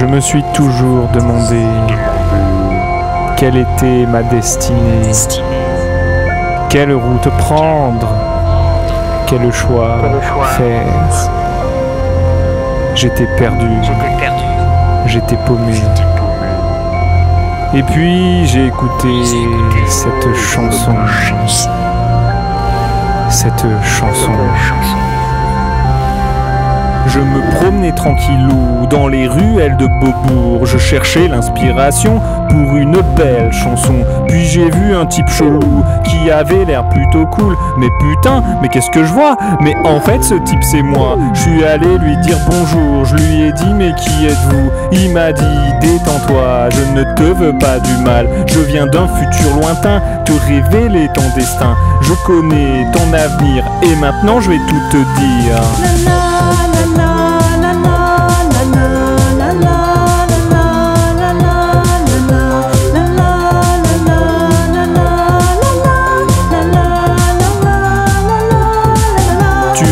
Je me suis toujours demandé quelle était ma destinée, quelle route prendre, quel choix faire. J'étais perdu, j'étais paumé. Et puis j'ai écouté cette chanson, cette chanson. Je me promenais tranquillou dans les ruelles de Beaubourg. Je cherchais l'inspiration pour une belle chanson. Puis j'ai vu un type chelou qui avait l'air plutôt cool. Mais putain, mais qu'est-ce que je vois? Mais en fait, ce type c'est moi. Je suis allé lui dire bonjour. Je lui ai dit, mais qui êtes-vous? Il m'a dit, détends-toi, je ne te veux pas du mal. Je viens d'un futur lointain te révéler ton destin. Je connais ton avenir et maintenant je vais tout te dire.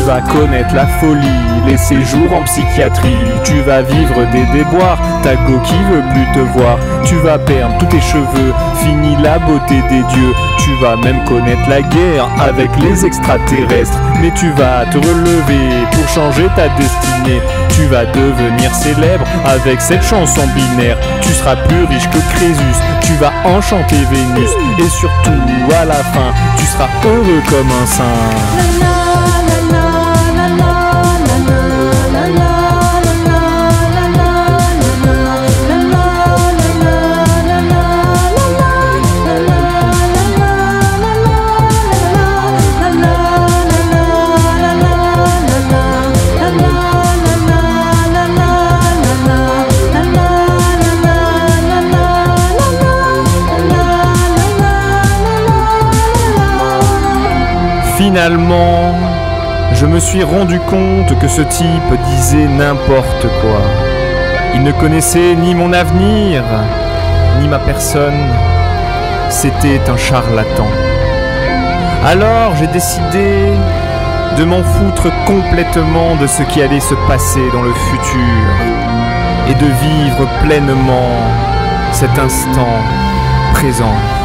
Vas connaître la folie, les séjours en psychiatrie. Tu vas vivre des déboires, ta go qui veut plus te voir. Tu vas perdre tous tes cheveux, fini la beauté des dieux. Tu vas même connaître la guerre avec les extraterrestres. Mais tu vas te relever pour changer ta destinée. Tu vas devenir célèbre avec cette chanson binaire. Tu seras plus riche que Crésus, tu vas enchanter Vénus. Et surtout, à la fin, tu seras heureux comme un saint. Finalement, je me suis rendu compte que ce type disait n'importe quoi. Il ne connaissait ni mon avenir, ni ma personne. C'était un charlatan. Alors j'ai décidé de m'en foutre complètement de ce qui allait se passer dans le futur et de vivre pleinement cet instant présent.